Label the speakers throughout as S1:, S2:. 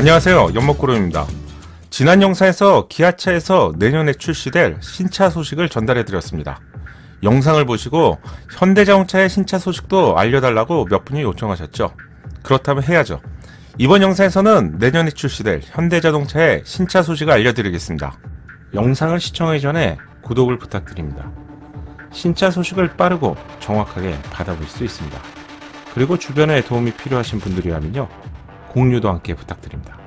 S1: 안녕하세요. 연목구름입니다. 지난 영상에서 기아차에서 내년에 출시될 신차 소식을 전달해 드렸습니다. 영상을 보시고 현대자동차의 신차 소식도 알려달라고 몇 분이 요청하셨죠. 그렇다면 해야죠. 이번 영상에서는 내년에 출시될 현대자동차의 신차 소식을 알려드리겠습니다. 영상을 시청하기 전에 구독을 부탁드립니다. 신차 소식을 빠르고 정확하게 받아볼 수 있습니다. 그리고 주변에 도움이 필요하신 분들이라면요. 공유도 함께 부탁드립니다.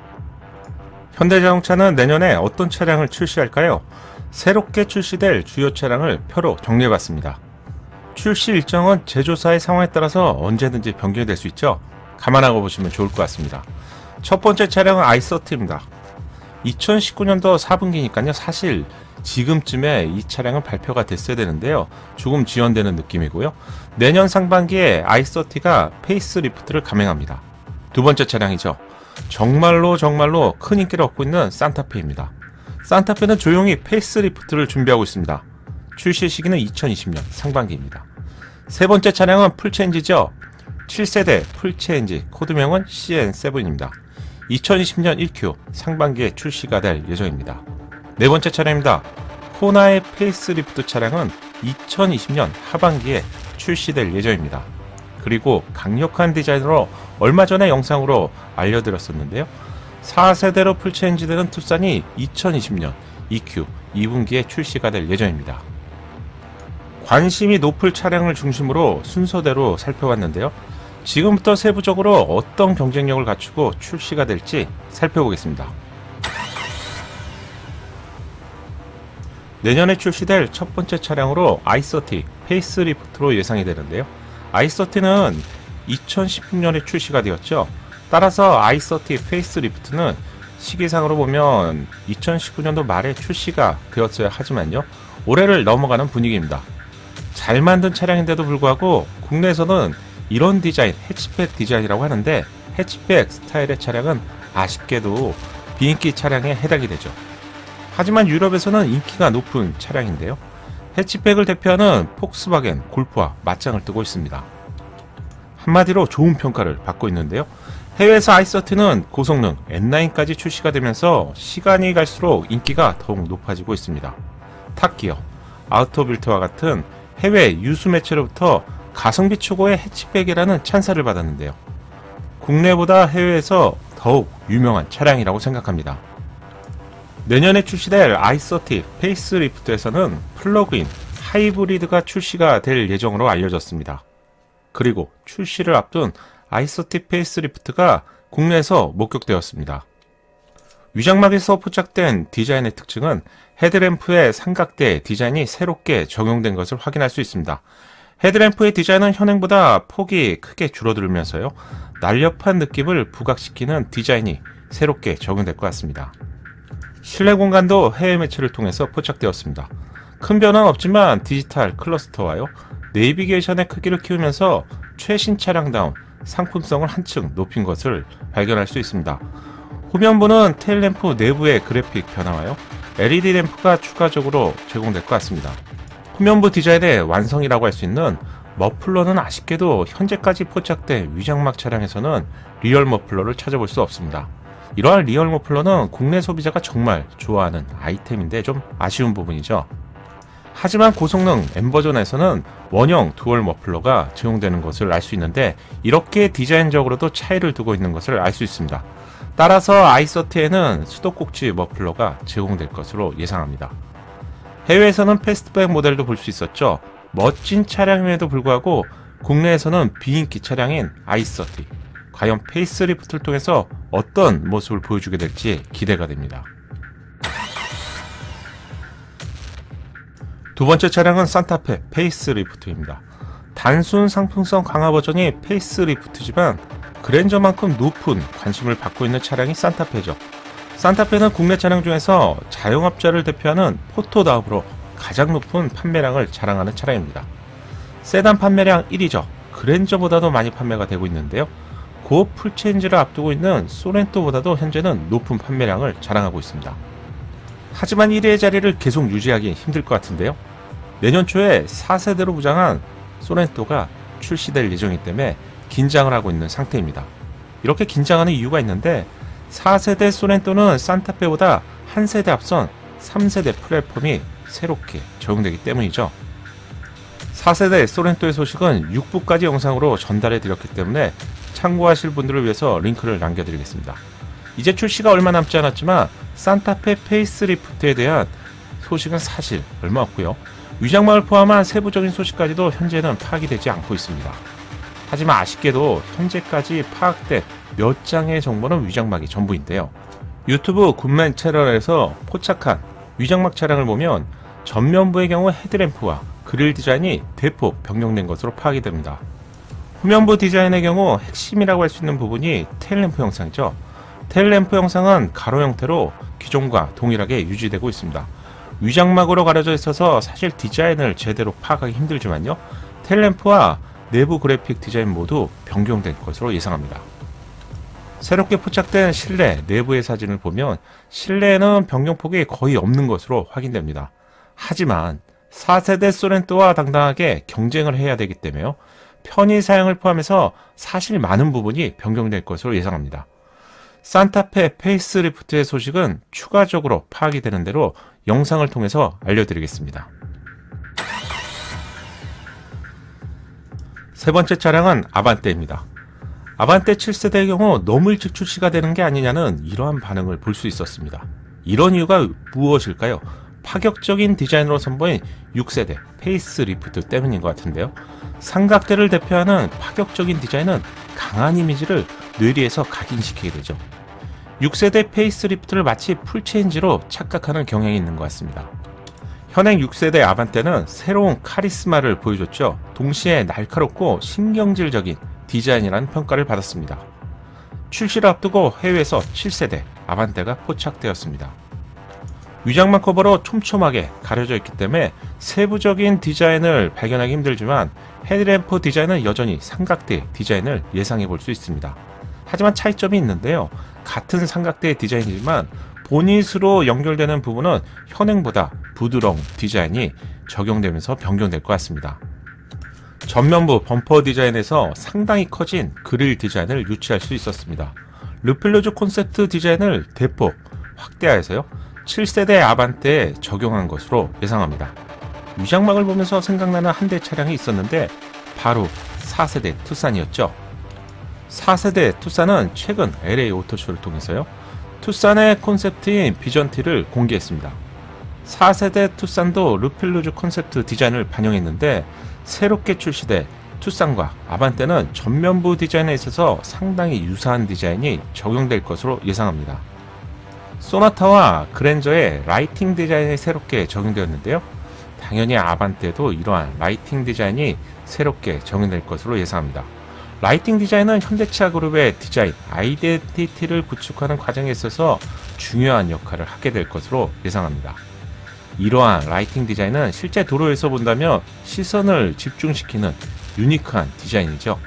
S1: 현대자동차는 내년에 어떤 차량을 출시할까요? 새롭게 출시될 주요 차량을 표로 정리해봤습니다. 출시 일정은 제조사의 상황에 따라서 언제든지 변경될 수 있죠. 감안하고 보시면 좋을 것 같습니다. 첫 번째 차량은 i30입니다. 2019년도 4분기니까요. 사실 지금쯤에 이 차량은 발표가 됐어야 되는데요. 조금 지연되는 느낌이고요. 내년 상반기에 i30가 facelift를 감행합니다. 두 번째 차량이죠. 정말로 정말로 큰 인기를 얻고 있는 산타페입니다. 산타페는 조용히 facelift를 준비하고 있습니다. 출시 시기는 2020년 상반기입니다. 세 번째 차량은 full change죠. 7세대 full change 코드명은 CN7입니다. 2020년 1Q 상반기에 출시가 될 예정입니다. 네 번째 차량입니다. 코나의 페이스리프트 차량은 2020년 하반기에 출시될 예정입니다. 그리고 강력한 디자인으로 얼마 전에 영상으로 알려드렸었는데요. 4세대로 full change되는 투싼이 2020년 2Q 2분기에 출시가 될 예정입니다. 관심이 높을 차량을 중심으로 순서대로 살펴봤는데요. 지금부터 세부적으로 어떤 경쟁력을 갖추고 출시가 될지 살펴보겠습니다. 내년에 출시될 첫 번째 차량으로 i30 facelift로 예상이 되는데요. i30는 2016년에 출시가 되었죠. 따라서 i30 facelift는 시기상으로 보면 2019년도 말에 출시가 되었어야 하지만요. 올해를 넘어가는 분위기입니다. 잘 만든 차량인데도 불구하고 국내에서는 이런 디자인, hatchback 디자인이라고 하는데 hatchback 스타일의 차량은 아쉽게도 비인기 차량에 해당이 되죠. 하지만 유럽에서는 인기가 높은 차량인데요. 해치백을 대표하는 폭스바겐 골프와 맞짱을 뜨고 있습니다. 한마디로 좋은 평가를 받고 있는데요. 해외에서 i30는 고성능 N9까지 출시가 되면서 시간이 갈수록 인기가 더욱 높아지고 있습니다. 탑기어, 아우토빌트와 같은 해외 유수 매체로부터 가성비 최고의 해치백이라는 찬사를 받았는데요. 국내보다 해외에서 더욱 유명한 차량이라고 생각합니다. 내년에 출시될 i30 페이스리프트에서는 플러그인 하이브리드가 출시가 될 예정으로 알려졌습니다. 그리고 출시를 앞둔 i30 페이스리프트가 국내에서 목격되었습니다. 위장막에서 포착된 디자인의 특징은 헤드램프의 삼각대 디자인이 새롭게 적용된 것을 확인할 수 있습니다. 헤드램프의 디자인은 현행보다 폭이 크게 줄어들면서요. 날렵한 느낌을 부각시키는 디자인이 새롭게 적용될 것 같습니다. 실내 공간도 해외 매체를 통해서 포착되었습니다. 큰 변화는 없지만 디지털 클러스터와요. 내비게이션의 크기를 키우면서 최신 차량다운 상품성을 한층 높인 것을 발견할 수 있습니다. 후면부는 테일램프 내부의 그래픽 변화와요. LED 램프가 추가적으로 제공될 것 같습니다. 후면부 디자인의 완성이라고 할 수 있는 머플러는 아쉽게도 현재까지 포착된 위장막 차량에서는 리얼 머플러를 찾아볼 수 없습니다. 이러한 리얼 머플러는 국내 소비자가 정말 좋아하는 아이템인데 좀 아쉬운 부분이죠. 하지만 고성능 N 버전에서는 원형 듀얼 머플러가 적용되는 것을 알 수 있는데 이렇게 디자인적으로도 차이를 두고 있는 것을 알 수 있습니다. 따라서 i30에는 수도꼭지 머플러가 제공될 것으로 예상합니다. 해외에서는 패스트백 모델도 볼 수 있었죠. 멋진 차량임에도 불구하고 국내에서는 비인기 차량인 i30 과연 페이스리프트를 통해서 어떤 모습을 보여주게 될지 기대가 됩니다. 두 번째 차량은 산타페 페이스리프트입니다. 단순 상품성 강화 버전이 페이스리프트지만 그랜저만큼 높은 관심을 받고 있는 차량이 산타페죠. 산타페는 국내 차량 중에서 자영업자를 대표하는 포터 다음으로 가장 높은 판매량을 자랑하는 차량입니다. 세단 판매량 1위죠. 그랜저보다도 많이 판매가 되고 있는데요. 곧 풀체인지를 앞두고 있는 소렌토보다도 현재는 높은 판매량을 자랑하고 있습니다. 하지만 1위의 자리를 계속 유지하기 힘들 것 같은데요. 내년 초에 4세대로 무장한 소렌토가 출시될 예정이기 때문에 긴장을 하고 있는 상태입니다. 이렇게 긴장하는 이유가 있는데 4세대 소렌토는 산타페보다 한 세대 앞선 3세대 플랫폼이 새롭게 적용되기 때문이죠. 4세대 소렌토의 소식은 6부까지 영상으로 전달해 드렸기 때문에 참고하실 분들을 위해서 링크를 남겨드리겠습니다. 이제 출시가 얼마 남지 않았지만 산타페 페이스리프트에 대한 소식은 사실 얼마 없고요. 위장막을 포함한 세부적인 소식까지도 현재는 파악이 되지 않고 있습니다. 하지만 아쉽게도 현재까지 파악된 몇 장의 정보는 위장막이 전부인데요. 유튜브 굿맨 채널에서 포착한 위장막 차량을 보면 전면부의 경우 헤드램프와 그릴 디자인이 대폭 변경된 것으로 파악이 됩니다. 후면부 디자인의 경우 핵심이라고 할 수 있는 부분이 테일램프 형상이죠. 테일 램프 형상은 가로 형태로 기존과 동일하게 유지되고 있습니다. 위장막으로 가려져 있어서 사실 디자인을 제대로 파악하기 힘들지만요. 테일 램프와 내부 그래픽 디자인 모두 변경된 것으로 예상합니다. 새롭게 포착된 실내 내부의 사진을 보면 실내에는 변경폭이 거의 없는 것으로 확인됩니다. 하지만 4세대 소렌토와 당당하게 경쟁을 해야 되기 때문에 편의 사양을 포함해서 사실 많은 부분이 변경될 것으로 예상합니다. 산타페 페이스리프트의 소식은 추가적으로 파악이 되는 대로 영상을 통해서 알려드리겠습니다. 세 번째 차량은 아반떼입니다. 아반떼 7세대의 경우 너무 일찍 출시가 되는 게 아니냐는 이러한 반응을 볼 수 있었습니다. 이런 이유가 무엇일까요? 파격적인 디자인으로 선보인 6세대 페이스 리프트 때문인 것 같은데요. 삼각대를 대표하는 파격적인 디자인은 강한 이미지를 뇌리에서 각인시키게 되죠. 6세대 페이스 리프트를 마치 풀체인지로 착각하는 경향이 있는 것 같습니다. 현행 6세대 아반떼는 새로운 카리스마를 보여줬죠. 동시에 날카롭고 신경질적인 디자인이라는 평가를 받았습니다. 출시를 앞두고 해외에서 7세대 아반떼가 포착되었습니다. 위장막 커버로 촘촘하게 가려져 있기 때문에 세부적인 디자인을 발견하기 힘들지만 헤드램프 디자인은 여전히 삼각대 디자인을 예상해 볼 수 있습니다. 하지만 차이점이 있는데요. 같은 삼각대 디자인이지만 보닛으로 연결되는 부분은 현행보다 부드러운 디자인이 적용되면서 변경될 것 같습니다. 전면부 범퍼 디자인에서 상당히 커진 그릴 디자인을 유추할 수 있었습니다. Le Fil Rouge 콘셉트 디자인을 대폭 확대하여서요. 7세대 아반떼에 적용한 것으로 예상합니다. 위장막을 보면서 생각나는 한 대 차량이 있었는데 바로 4세대 투싼이었죠. 4세대 투싼은 최근 LA 오토쇼를 통해서요. 투싼의 콘셉트인 비전 T를 공개했습니다. 4세대 투싼도 Le Fil Rouge 콘셉트 디자인을 반영했는데 새롭게 출시된 투싼과 아반떼는 전면부 디자인에 있어서 상당히 유사한 디자인이 적용될 것으로 예상합니다. 소나타와 그랜저의 라이팅 디자인이 새롭게 적용되었는데요. 당연히 아반떼도 이러한 lighting 디자인이 새롭게 적용될 것으로 예상합니다. lighting 디자인은 현대차 그룹의 디자인, 아이덴티티를 구축하는 과정에 있어서 중요한 역할을 하게 될 것으로 예상합니다. 이러한 lighting 디자인은 실제 도로에서 본다면 시선을 집중시키는 유니크한 디자인이죠.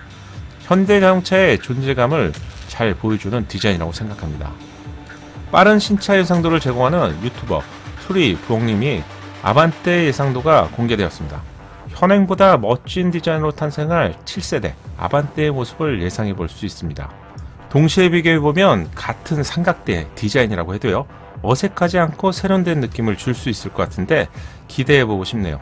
S1: 현대 자동차의 존재감을 잘 보여주는 디자인이라고 생각합니다. 빠른 신차 예상도를 제공하는 유튜버 수리 부엉님이 아반떼 예상도가 공개되었습니다. 현행보다 멋진 디자인으로 탄생할 7세대 아반떼의 모습을 예상해 볼 수 있습니다. 동시에 비교해 보면 같은 삼각대 디자인이라고 해도요. 어색하지 않고 세련된 느낌을 줄 수 있을 것 같은데 기대해 보고 싶네요.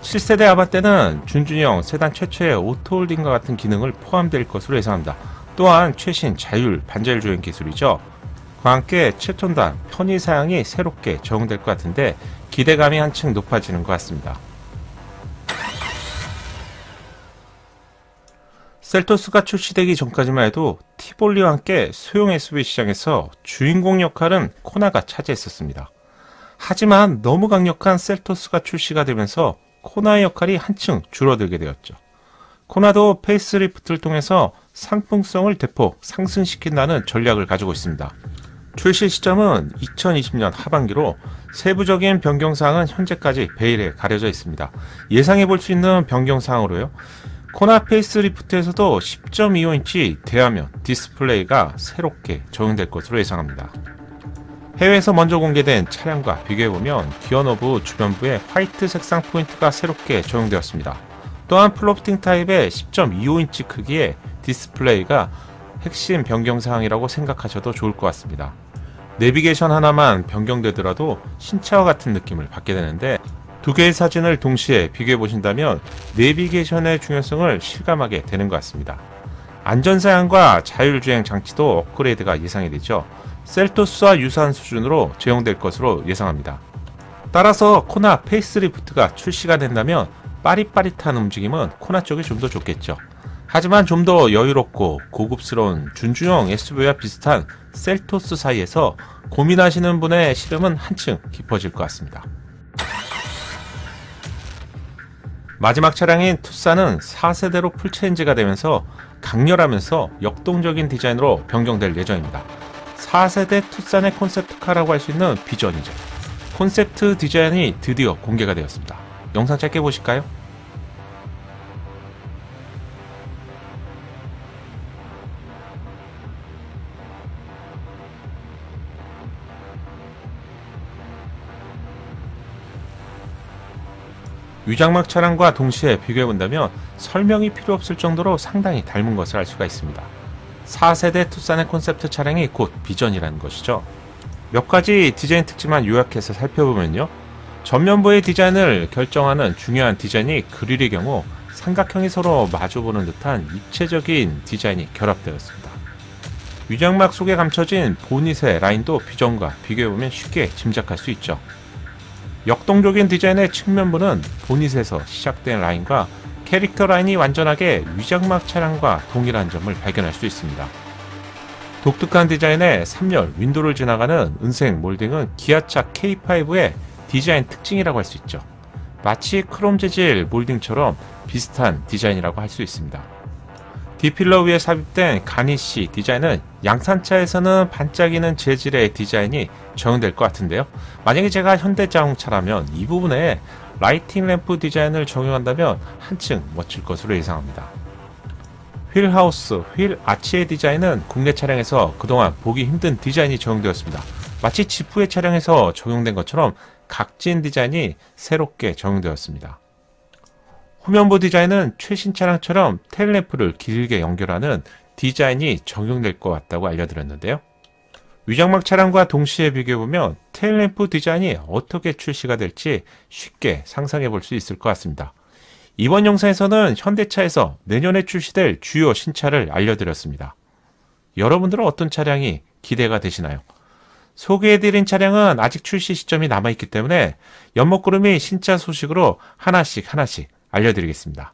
S1: 7세대 아반떼는 준준형 세단 최초의 오토홀딩과 같은 기능을 포함될 것으로 예상합니다. 또한 최신 자율 반자율 주행 기술이죠. 그와 함께 최첨단 편의 사양이 새롭게 적용될 것 같은데 기대감이 한층 높아지는 것 같습니다. 셀토스가 출시되기 전까지만 해도 티볼리와 함께 소형 SUV 시장에서 주인공 역할은 코나가 차지했었습니다. 하지만 너무 강력한 셀토스가 출시가 되면서 코나의 역할이 한층 줄어들게 되었죠. 코나도 facelift를 통해서 상품성을 대폭 상승시킨다는 전략을 가지고 있습니다. 출시 시점은 2020년 하반기로 세부적인 변경사항은 현재까지 베일에 가려져 있습니다. 예상해 볼 수 있는 변경사항으로요. 코나 facelift에서도 10.25인치 대화면 디스플레이가 새롭게 적용될 것으로 예상합니다. 해외에서 먼저 공개된 차량과 비교해보면 기어 knob 주변부에 화이트 색상 포인트가 새롭게 적용되었습니다. 또한 floating 타입의 10.25인치 크기의 디스플레이가 핵심 변경 사항이라고 생각하셔도 좋을 것 같습니다. 내비게이션 하나만 변경되더라도 신차와 같은 느낌을 받게 되는데 두 개의 사진을 동시에 비교해 보신다면 내비게이션의 중요성을 실감하게 되는 것 같습니다. 안전사양과 자율주행 장치도 업그레이드가 예상이 되죠. 셀토스와 유사한 수준으로 제공될 것으로 예상합니다. 따라서 코나 facelift가 출시가 된다면 빠릿빠릿한 움직임은 코나 쪽이 좀 더 좋겠죠. 하지만 좀 더 여유롭고 고급스러운 준중형 SUV와 비슷한 셀토스 사이에서 고민하시는 분의 시름은 한층 깊어질 것 같습니다. 마지막 차량인 투싼은 4세대로 full change가 되면서 강렬하면서 역동적인 디자인으로 변경될 예정입니다. 4세대 투싼의 콘셉트카라고 할 수 있는 비전이죠. 콘셉트 디자인이 드디어 공개가 되었습니다. 영상 짧게 보실까요? 위장막 차량과 동시에 비교해본다면 설명이 필요 없을 정도로 상당히 닮은 것을 알 수가 있습니다. 4세대 투싼의 콘셉트 차량이 곧 비전이라는 것이죠. 몇 가지 디자인 특징만 요약해서 살펴보면요. 전면부의 디자인을 결정하는 중요한 디자인이 그릴의 경우 삼각형이 서로 마주보는 듯한 입체적인 디자인이 결합되었습니다. 위장막 속에 감춰진 보닛의 라인도 비전과 비교해보면 쉽게 짐작할 수 있죠. 역동적인 디자인의 측면부는 보닛에서 시작된 라인과 캐릭터 라인이 완전하게 위장막 차량과 동일한 점을 발견할 수 있습니다. 독특한 디자인의 3열 윈도를 지나가는 은색 몰딩은 기아차 K5의 디자인 특징이라고 할 수 있죠. 마치 크롬 재질 몰딩처럼 비슷한 디자인이라고 할 수 있습니다. D필러 위에 삽입된 가니쉬 디자인은 양산차에서는 반짝이는 재질의 디자인이 적용될 것 같은데요. 만약에 제가 현대자동차라면 이 부분에 lighting 램프 디자인을 적용한다면 한층 멋질 것으로 예상합니다. wheel house, wheel arch의 디자인은 국내 차량에서 그동안 보기 힘든 디자인이 적용되었습니다. 마치 지프의 차량에서 적용된 것처럼 각진 디자인이 새롭게 적용되었습니다. 후면부 디자인은 최신 차량처럼 tail lamp를 길게 연결하는 디자인이 적용될 것 같다고 알려드렸는데요. 위장막 차량과 동시에 비교해보면 tail lamp 디자인이 어떻게 출시가 될지 쉽게 상상해 볼 수 있을 것 같습니다. 이번 영상에서는 현대차에서 내년에 출시될 주요 신차를 알려드렸습니다. 여러분들은 어떤 차량이 기대가 되시나요? 소개해드린 차량은 아직 출시 시점이 남아있기 때문에 연목구름이 신차 소식으로 하나씩 하나씩 알려드리겠습니다.